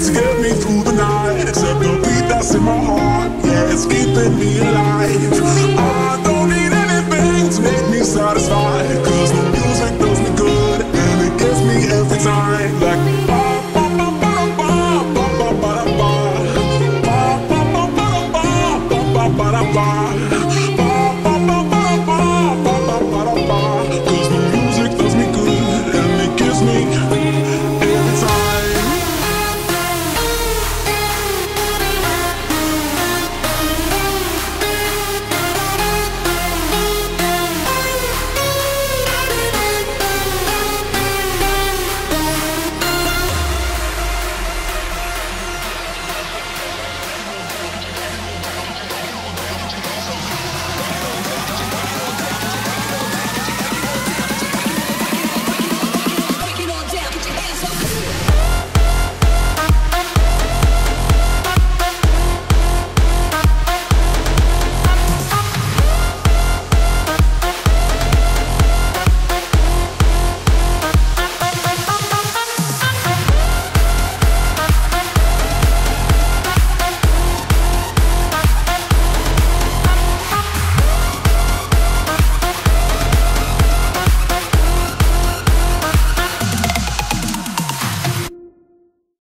to get me through the night. Except the beat that's in my heart, yeah, it's keeping me alive.